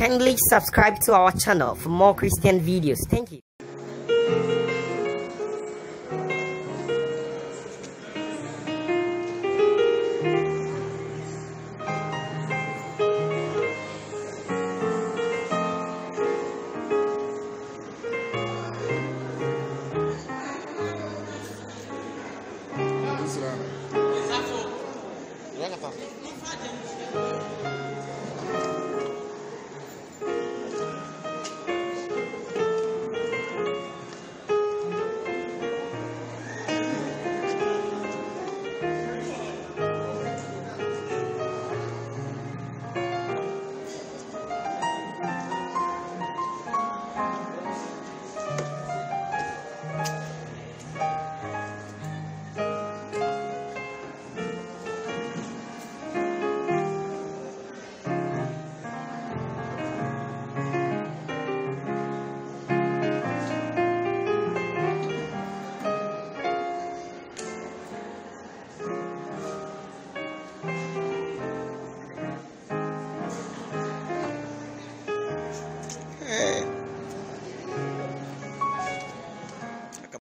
Kindly subscribe to our channel for more Christian videos. Thank you.